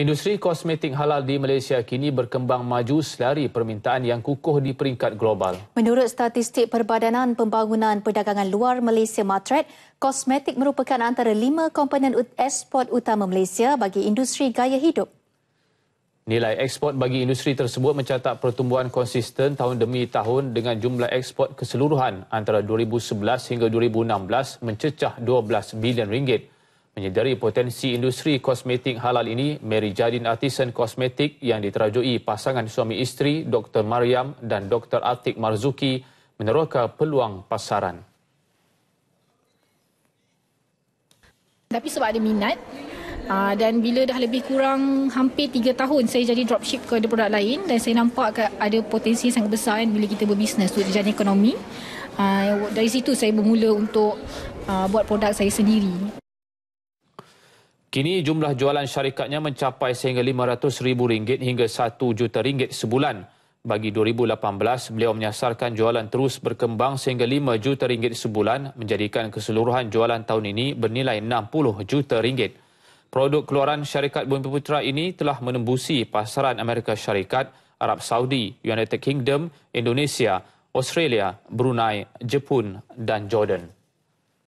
Industri kosmetik halal di Malaysia kini berkembang maju selari permintaan yang kukuh di peringkat global. Menurut statistik Perbadanan Pembangunan Perdagangan Luar Malaysia Matret, kosmetik merupakan antara lima komponen ekspor utama Malaysia bagi industri gaya hidup. Nilai ekspor bagi industri tersebut mencatat pertumbuhan konsisten tahun demi tahun dengan jumlah ekspor keseluruhan antara 2011 hingga 2016 mencecah 12 bilion ringgit. Menyedari potensi industri kosmetik halal ini, Mary Jadin Artisan Kosmetik yang diterajui pasangan suami isteri Dr. Mariam dan Dr. Atik Marzuki meneroka peluang pasaran. Tapi sebab ada minat ah, dan bila dah lebih kurang hampir 3 tahun saya jadi dropship ke produk lain dan saya nampak ada potensi sangat besar kan bila kita berbisnes untuk jalan ekonomi. Ah, dari situ saya bermula untuk ah, buat produk saya sendiri. Kini jumlah jualan syarikatnya mencapai sehingga RM500,000 hingga RM1 juta ringgit sebulan. Bagi 2018, beliau menyasarkan jualan terus berkembang sehingga RM5 juta ringgit sebulan menjadikan keseluruhan jualan tahun ini bernilai RM60 juta ringgit. Produk keluaran syarikat Bumi Putra ini telah menembusi pasaran Amerika Syarikat, Arab Saudi, United Kingdom, Indonesia, Australia, Brunei, Jepun dan Jordan.